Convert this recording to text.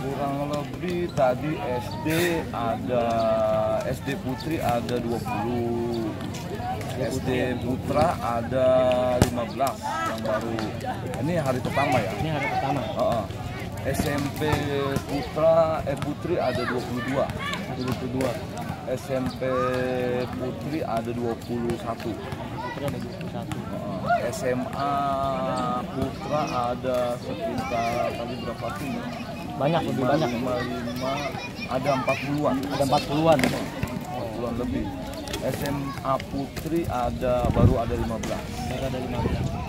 kurang lebih tadi SD ada SD Putri ada 20 SD Putra ada 15 yang baru ini hari pertama ya Ini hari pertama. Heeh. SMP Putra eh Putri ada 22 Hari 22. SMP Putri ada 21 Putri ada 21. Heeh. SMA Putra ada sekitar tadi berapa tuh Banyak lebih banyak. lima lima ada 40-an Ada 40-an. 40-an lebih SMA Putri ada baru ada 15 Baru ada 15.